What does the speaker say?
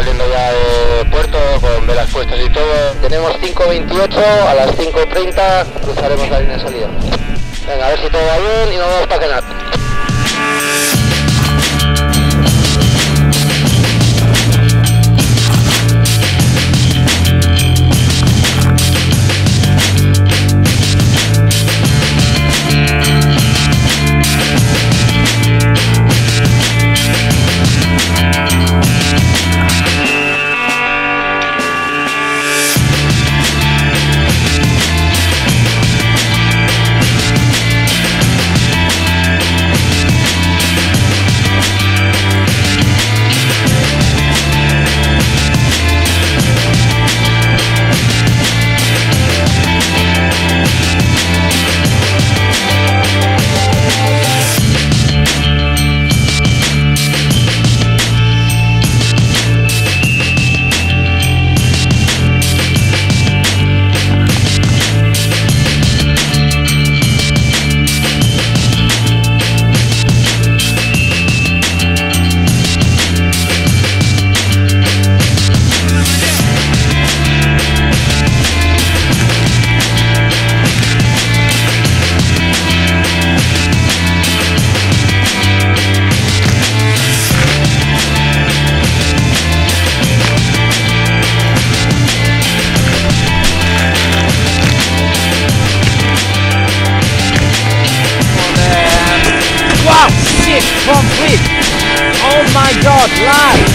saliendo ya de puerto con velas puestas y todo. Tenemos 5.28, a las 5.30 cruzaremos la línea de salida. Venga, a ver si todo va bien y nos vamos para Canat. Shit, complete! Oh my god, live!